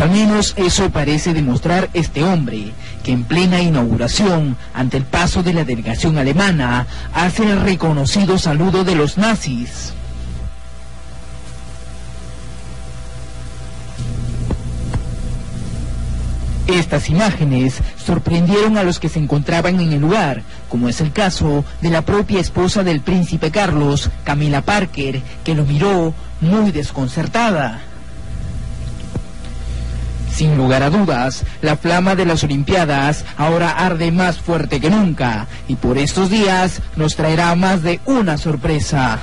Al menos eso parece demostrar este hombre, que en plena inauguración, ante el paso de la delegación alemana, hace el reconocido saludo de los nazis. Estas imágenes sorprendieron a los que se encontraban en el lugar, como es el caso de la propia esposa del príncipe Carlos, Camila Parker, que lo miró muy desconcertada. Sin lugar a dudas, la flama de las Olimpiadas ahora arde más fuerte que nunca y por estos días nos traerá más de una sorpresa.